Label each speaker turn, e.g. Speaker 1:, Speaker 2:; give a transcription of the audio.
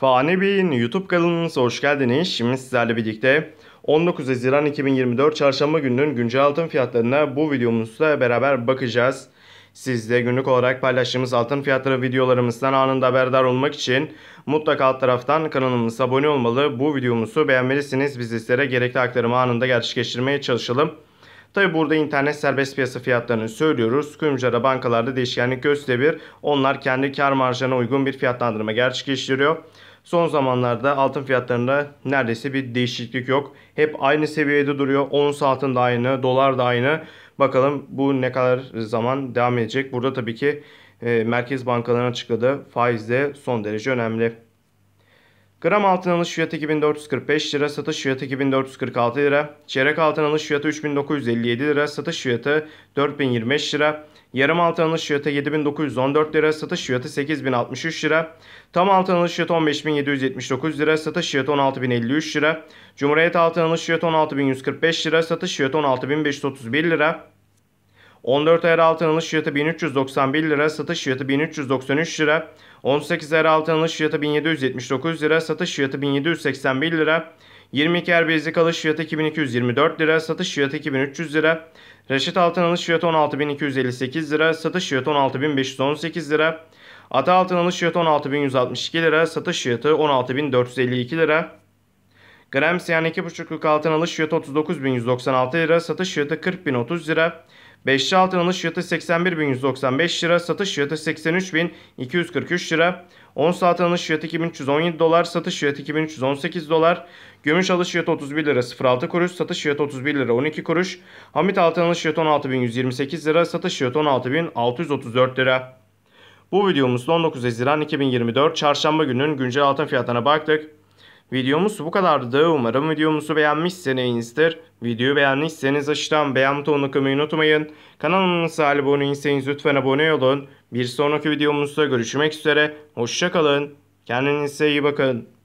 Speaker 1: Fani Bey'in YouTube kanalımıza hoş geldiniz. Şimdi sizlerle birlikte 19 Haziran 2024 Çarşamba gününün güncel altın fiyatlarına bu videomuzda beraber bakacağız. Siz de günlük olarak paylaştığımız altın fiyatları videolarımızdan anında haberdar olmak için mutlaka alt taraftan kanalımıza abone olmalı. Bu videomuzu beğenmelisiniz. Biz sizlere gerekli aktarımı anında gerçekleştirmeye çalışalım. Tabi burada internet serbest piyasa fiyatlarını söylüyoruz. Kuyumculara bankalarda değişkenlik gösterir. Onlar kendi kar marjlarına uygun bir fiyatlandırma gerçekleştiriyor. Son zamanlarda altın fiyatlarında neredeyse bir değişiklik yok. Hep aynı seviyede duruyor. Ons altın da aynı, dolar da aynı. Bakalım bu ne kadar zaman devam edecek. Burada tabii ki e, merkez bankalarının açıkladığı faiz de son derece önemli. Gram altın alış fiyatı 2445 lira, satış fiyatı 2446 lira. Çeyrek altın alış fiyatı 3957 lira, satış fiyatı 4025 lira. Yarım altın alış fiyatı 7914 lira, satış fiyatı 8063 lira. Tam altın alış fiyatı 15779 lira, satış fiyatı 16053 lira. Cumhuriyet altın alış fiyatı 16145 lira, satış fiyatı 16531 lira. 14 ayar altın alış fiyatı 1391 lira, satış fiyatı 1393 lira. 18 ayar altın alış fiyatı 1779 lira, satış fiyatı 1781 lira. 22 ayar bezik alış fiyatı 2224 lira, satış fiyatı 2300 lira. Reşit altın alış fiyatı 16258 lira, satış fiyatı 16518 lira. Ata altın alış fiyatı 16162 lira, satış fiyatı 16452 lira. Gram siyan 2,5'luk altın alış fiyatı 39.196 lira, satış fiyatı 40.030 lira. Beşli altın alış fiyatı 81.195 lira, satış fiyatı 83.243 lira. Ons altın alış fiyatı 2317 dolar, satış fiyatı 2318 dolar. Gümüş alış fiyatı 31 lira 06 kuruş, satış fiyatı 31 lira 12 kuruş. Hamit altın alış fiyatı 16.128 lira, satış fiyatı 16.634 lira. Bu videomuzda 19 Haziran 2024 Çarşamba gününün güncel altın fiyatlarına baktık. Videomuz bu kadardı. Umarım videomuzu beğenmişsinizdir. Videoyu beğendiyseniz aşağıdan beğen butonuna kılmayı unutmayın. Kanalımıza abone değilseniz lütfen abone olun. Bir sonraki videomuzda görüşmek üzere. Hoşçakalın. Kendinize iyi bakın.